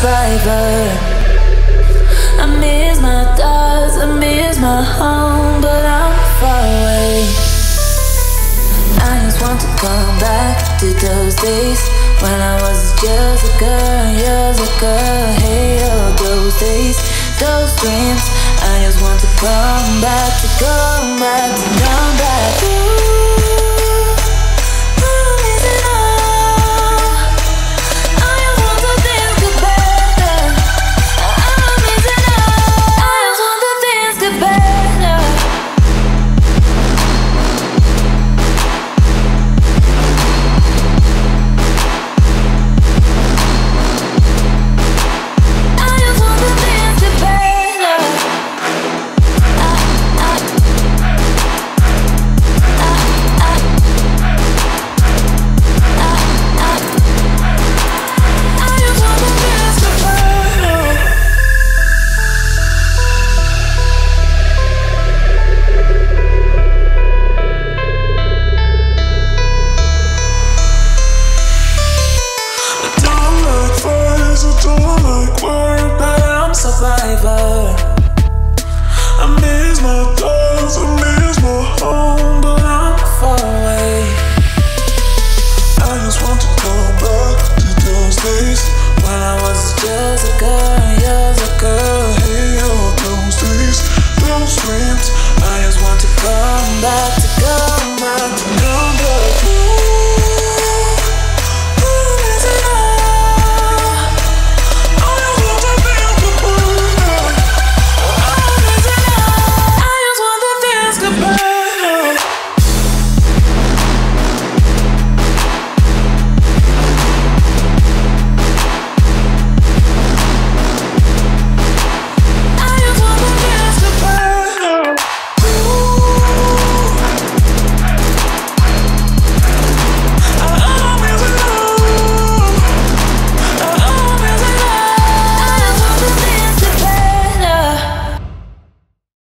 survivor. I miss my dogs, I miss my home, but I'm far away. I just want to come back to those days when I was just a girl, just a girl. Hey, all those days, those dreams. I just want to come back, to come back, to come back. Fights, I don't like work, but I'm survivor. I miss my dogs,